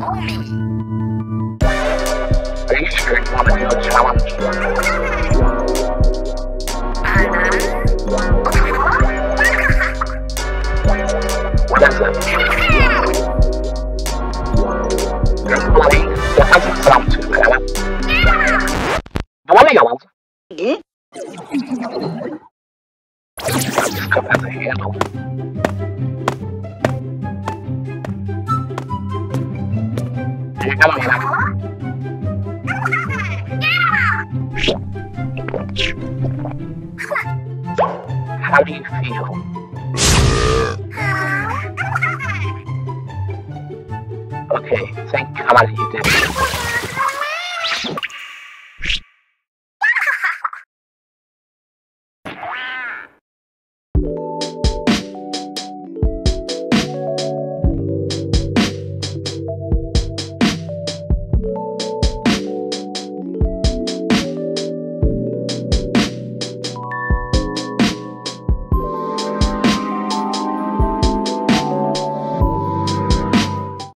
Are you sure? You want to do a challenge? How do you feel? Okay, thank God you did.